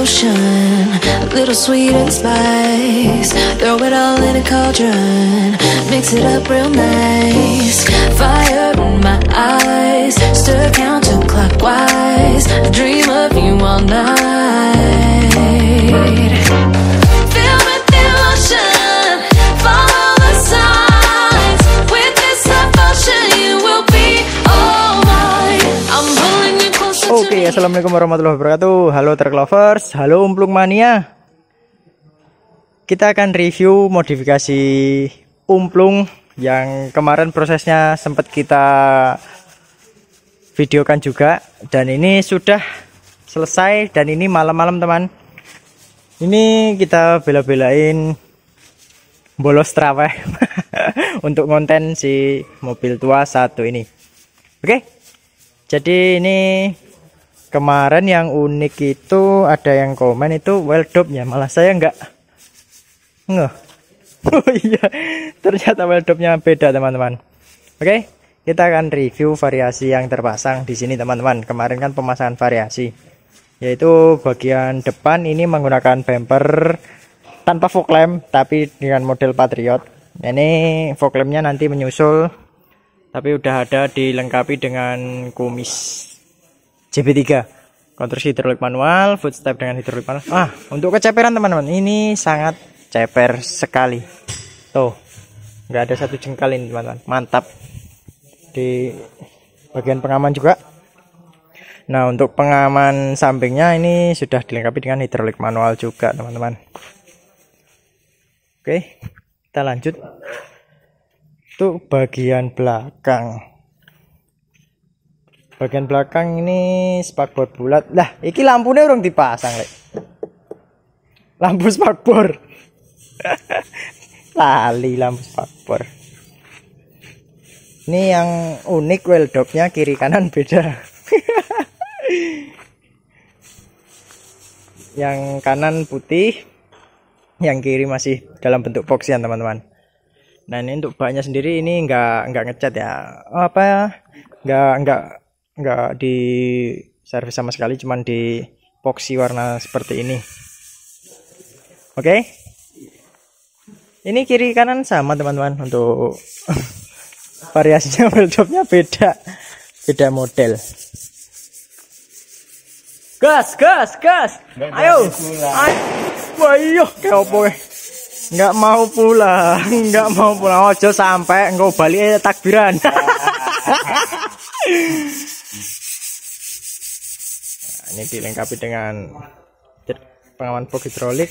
potion, a little sweet and spice. Throw it all in a cauldron, mix it up real nice. Fire in my eyes, Assalamualaikum warahmatullahi wabarakatuh. Halo truk lovers, halo umplung mania. Kita akan review modifikasi umplung yang kemarin prosesnya sempat kita videokan juga dan ini sudah selesai dan ini malam-malam teman. Ini kita bela-belain bolos traweh untuk konten si mobil tua satu ini. Oke. Jadi ini kemarin yang unik itu ada yang komen itu well ya malah saya nggak ngeh. Oh iya ternyata well nya beda teman-teman. Oke kita akan review variasi yang terpasang di sini teman-teman. Kemarin kan pemasangan variasi yaitu bagian depan ini menggunakan bumper tanpa fog lamp tapi dengan model Patriot. Ini fog lampnya nanti menyusul tapi udah ada dilengkapi dengan kumis JB3 konstruksi hidrolik manual footstep dengan hidrolik manual. Ah untuk keceperan teman-teman. Ini sangat ceper sekali. Tuh nggak ada satu jengkal ini teman-teman. Mantap. Di bagian pengaman juga. Nah untuk pengaman sampingnya ini sudah dilengkapi dengan hidrolik manual juga teman-teman. Oke kita lanjut. Untuk bagian belakang bagian belakang ini spakbor bulat. Lah iki lampunya orang dipasang lek lampu spakbor. Lali lampu spakbor. Ini yang unik well dopnya kiri kanan beda. Yang kanan putih yang kiri masih dalam bentuk boxian teman-teman. Nah ini untuk baknya sendiri ini enggak enggak ngecat ya. Apa ya? Enggak enggak enggak di servis sama sekali cuman di epoxy warna seperti ini. Oke? Ini kiri kanan sama teman-teman untuk variasinya wheeltopnya beda. Beda model. Gas gas gas! Ayo! ayo! Iya kayak apa ya? nggak mau pulang nggak mau pulang. Ojo sampai nggak balik takbiran. Nah, ini dilengkapi dengan pengaman box hidrolik.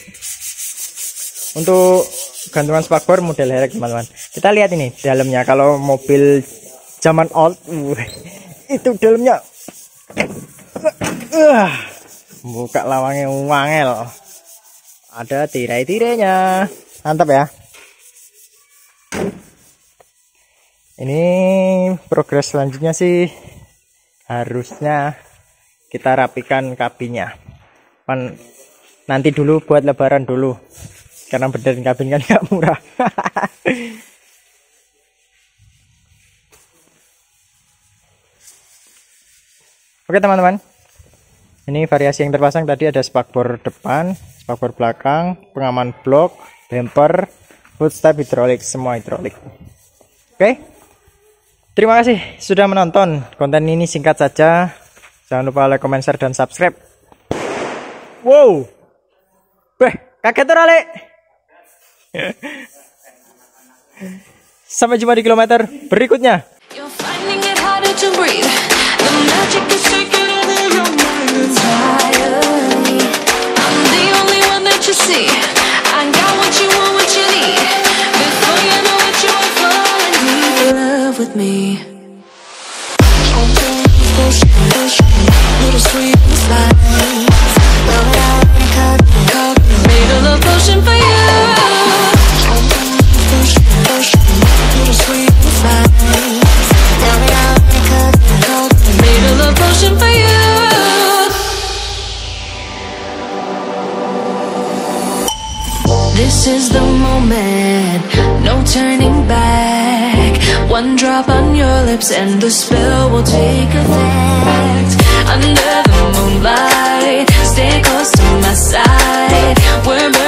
Untuk gantungan spakbor model herek teman-teman. Kita lihat ini dalamnya. Kalau mobil zaman old uh, itu dalamnya. Uh, buka lawangnya wangel. Ada tirai-tirainya. Mantap ya. Ini progres selanjutnya sih. Harusnya kita rapikan kabinnya. Nanti dulu buat lebaran dulu. Karena benerin kabin kan nggak murah. Oke teman-teman. Ini variasi yang terpasang. Tadi ada spakbor depan spakbor belakang pengaman blok bumper footstep hidrolik semua hidrolik. Oke. Terima kasih sudah menonton. Konten ini singkat saja Jangan lupa like, comment, share, dan subscribe. Wow. Beh, kaget Lek? Sampai jumpa di kilometer berikutnya. With me. This is the moment, no turning back. One drop on your lips and the spell will take effect. Under the moonlight, stay close to my side. We're